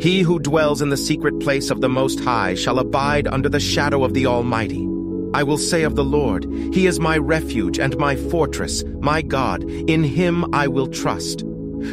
He who dwells in the secret place of the Most High shall abide under the shadow of the Almighty. I will say of the Lord, He is my refuge and my fortress, my God, in Him I will trust.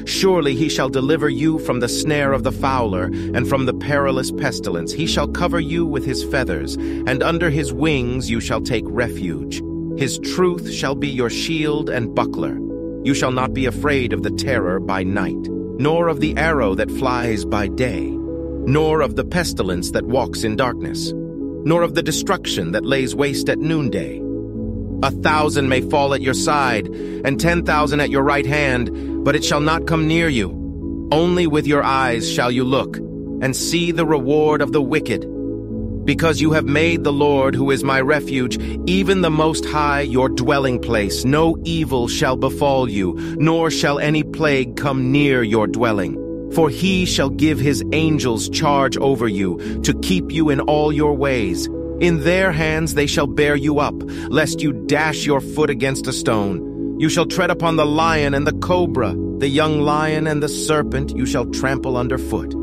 Surely he shall deliver you from the snare of the fowler, and from the perilous pestilence. He shall cover you with his feathers, and under his wings you shall take refuge. His truth shall be your shield and buckler. You shall not be afraid of the terror by night, nor of the arrow that flies by day, nor of the pestilence that walks in darkness, nor of the destruction that lays waste at noonday. A thousand may fall at your side, and ten thousand at your right hand, but it shall not come near you. Only with your eyes shall you look, and see the reward of the wicked. Because you have made the Lord, who is my refuge, even the Most High, your dwelling place, no evil shall befall you, nor shall any plague come near your dwelling. For he shall give his angels charge over you, to keep you in all your ways. In their hands they shall bear you up, lest you dash your foot against a stone. You shall tread upon the lion and the cobra, the young lion and the serpent you shall trample under foot.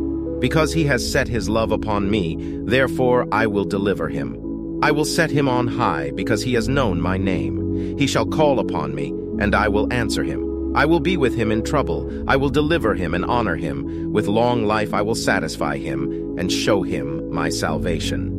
Because he has set his love upon me, therefore I will deliver him. I will set him on high, because he has known my name. He shall call upon me, and I will answer him. I will be with him in trouble. I will deliver him and honor him. With long life I will satisfy him, and show him my salvation.